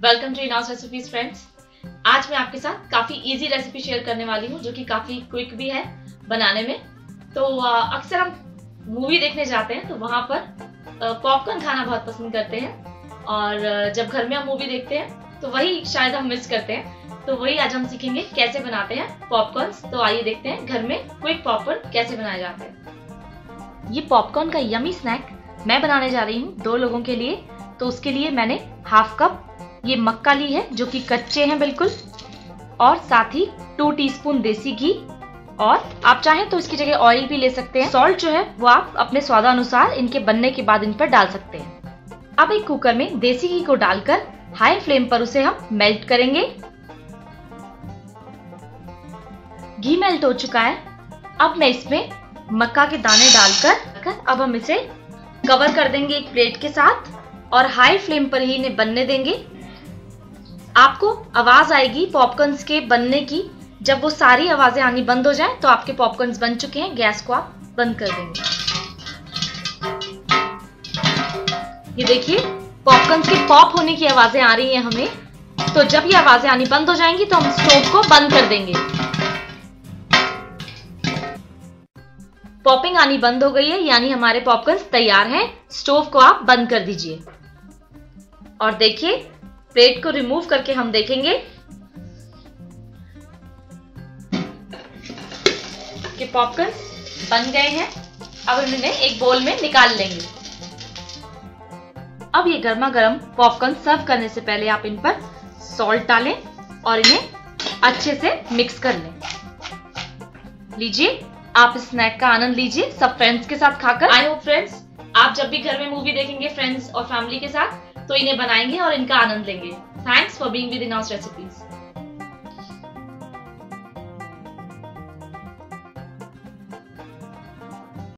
Welcome to in house recipes friends आज मैं आपके साथ काफ़ी इजी रेसिपी शेयर करने वाली हूँ, जो कि काफ़ी क्विक भी है बनाने में। तो अक्सर हम मूवी देखने जाते हैं तो वहाँ पर पॉपकॉर्न खाना बहुत पसंद करते हैं। और जब घर में हम मूवी देखते हैं तो वही शायद हम मिस करते हैं। तो वही आज हम सीखेंगे कैसे बनाते हैं पॉपकॉर्न तो आइए देखते हैं घर में क्विक पॉपकॉर्न कैसे बनाए जाते हैं। ये पॉपकॉर्न का यमी स्नैक मैं बनाने जा रही हूँ दो लोगों के लिए। तो उसके लिए मैंने हाफ़ कप ये मक्का ली है, जो कि कच्चे हैं बिल्कुल। और साथ ही टू टीस्पून देसी घी। और आप चाहें तो इसकी जगह ऑयल भी ले सकते हैं। सॉल्ट जो है, वो आप अपने स्वादानुसार इनके बनने के बाद इन पर डाल सकते हैं। अब एक कुकर में देसी घी को डालकर हाई फ्लेम पर उसे हम मेल्ट करेंगे। घी मेल्ट हो चुका है। अब मैं इसमें मक्का के दाने डालकर, अब हम इसे कवर कर देंगे एक प्लेट के साथ। और हाई फ्लेम पर ही इन्हें बनने देंगे। आपको आवाज़ आएगी पॉपकॉर्न्स के बनने की। जब वो सारी आवाज़ें आनी बंद हो जाए तो आपके पॉपकॉर्न्स बन चुके हैं। गैस को आप बंद कर देंगे। ये देखिए पॉपकॉर्न्स के पॉप होने की आवाज़ें आ रही हैं हमें। तो जब ये आवाज़ें आनी बंद हो जाएँगी तो हम स्टोव को बंद कर देंगे। पॉपिंग आनी बंद हो गई है, यानी हमारे पॉपकॉर्न्स तैयार हैं। स्टोव को आप बंद कर दीजिए। और देखिए प्लेट को रिमूव करके हम देखेंगे कि पॉपकॉर्न बन गए हैं। अब हम इन्हें एक बोल में निकाल लेंगे। अब ये गर्मा गर्म पॉपकॉर्न सर्व करने से पहले आप इन पर सॉल्ट डालें और इन्हें अच्छे से मिक्स कर लें। लीजिए, आप इस स्नैक का आनंद लीजिए, सब फ्रेंड्स के साथ खाकर। आई होप फ्रेंड्स आप जब भी घर में मूवी देखेंगे फ्रेंड्स और फैमिली के साथ तो इन्हें बनाएँगे और इनका आनंद लेंगे। Thanks for being with in recipes